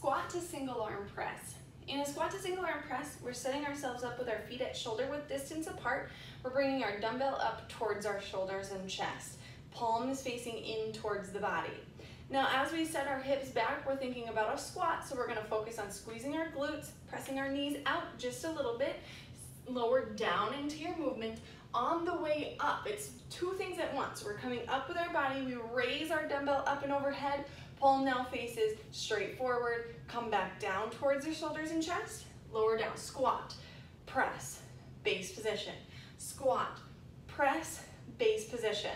squat to single arm press. In a squat to single arm press, we're setting ourselves up with our feet at shoulder width distance apart. We're bringing our dumbbell up towards our shoulders and chest. Palm is facing in towards the body. Now, as we set our hips back, we're thinking about a squat, so we're gonna focus on squeezing our glutes, pressing our knees out just a little bit, lower down into your movement. On the way up, it's two things at once. We're coming up with our body, we raise our dumbbell up and overhead, palm now faces straight forward, come back down towards your shoulders and chest, lower down, squat, press, base position, squat, press, base position.